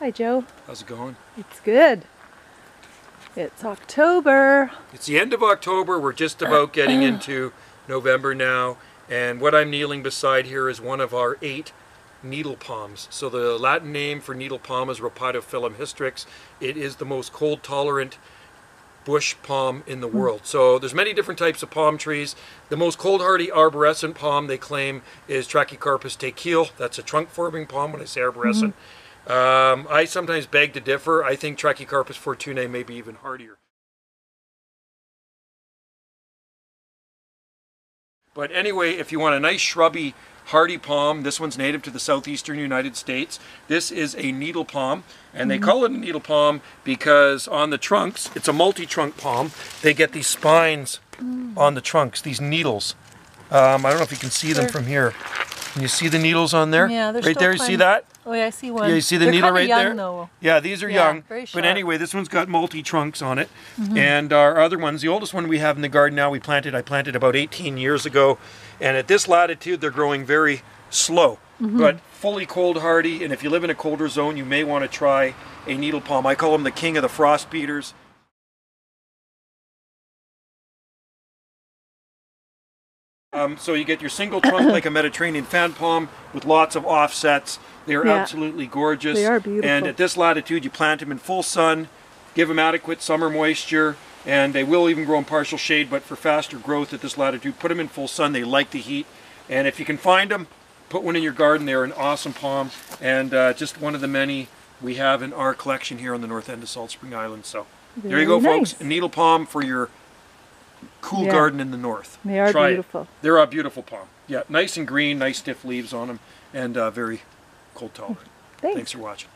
Hi, Joe. How's it going? It's good. It's October. It's the end of October. We're just about getting into November now. And what I'm kneeling beside here is one of our eight needle palms. So the Latin name for needle palm is Rhapidophyllum hystrix. It is the most cold tolerant bush palm in the hmm. world. So there's many different types of palm trees. The most cold hardy arborescent palm they claim is Trachycarpus takil. That's a trunk forming palm when I say mm-hmm. arborescent. Um, I sometimes beg to differ. I think Trachycarpus fortunei may be even hardier. But anyway, if you want a nice shrubby hardy palm, this one's native to the southeastern United States. This is a needle palm, and they call it a needle palm because on the trunks, it's a multi-trunk palm, they get these spines on the trunks, these needles. Um, I don't know if you can see them from here. Can you see the needles on there? Yeah, they're right still there. You see that? Oh, yeah, I see one. Yeah, you see the They're needle right young, there? Though. Yeah, these are Yeah, young. very But anyway, this one's got multi trunks on it. Mm-hmm. And our other ones, the oldest one we have in the garden now, we planted, I planted about 18 years ago. And at this latitude, they're growing very slow, Mm-hmm. but fully cold hardy. And if you live in a colder zone, you may want to try a needle palm. I call them the king of the frost beaters. Um, so you get your single trunk like a Mediterranean fan palm with lots of offsets. They are Yeah. absolutely gorgeous. They are beautiful. And at this latitude, you plant them in full sun, give them adequate summer moisture, and they will even grow in partial shade. But for faster growth at this latitude, put them in full sun. They like the heat, and if you can find them, put one in your garden. They're an awesome palm, and uh, just one of the many we have in our collection here on the north end of Salt Spring Island. So there you go, Very folks. A needle palm for your cool Yeah. garden in the north. They are Try it. beautiful. They're a beautiful palm. Yeah, nice and green, nice stiff leaves on them, and uh, very cold tolerant. Thanks. Thanks for watching.